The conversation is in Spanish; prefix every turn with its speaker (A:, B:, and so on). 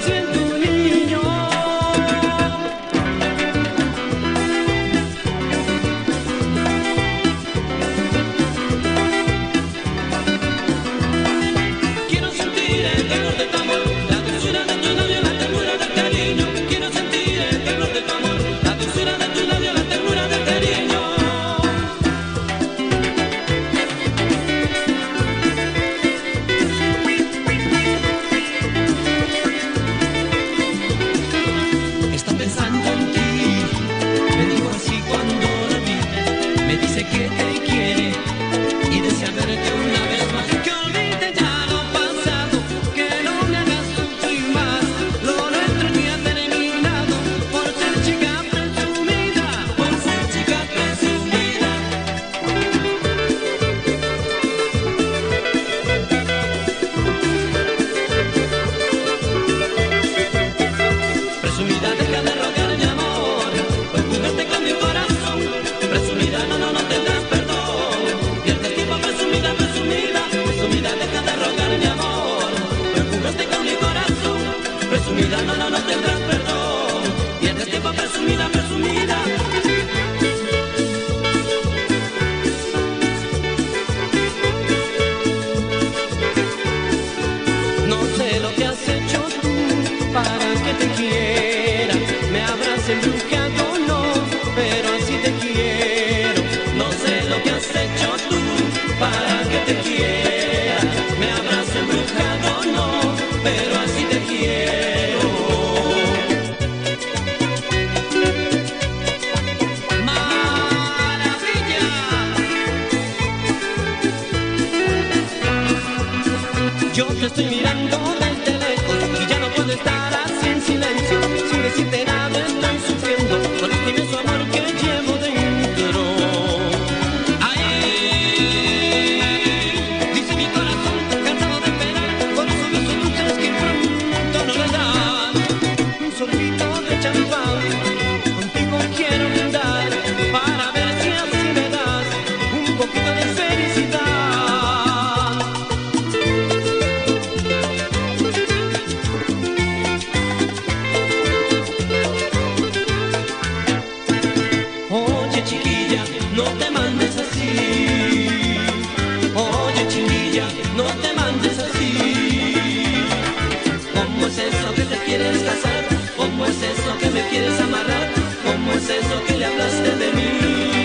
A: to te quiera, me habrás embrujado, no, pero así te quiero. Maravilla. Yo te estoy mirando desde lejos y ya no puedo estar así en silencio, sin decirte nada. sorbito de champán. Contigo quiero andar para ver si así me das un poquito de felicidad. Oye chiquilla, no te ¿Cómo es eso que le hablaste de mí?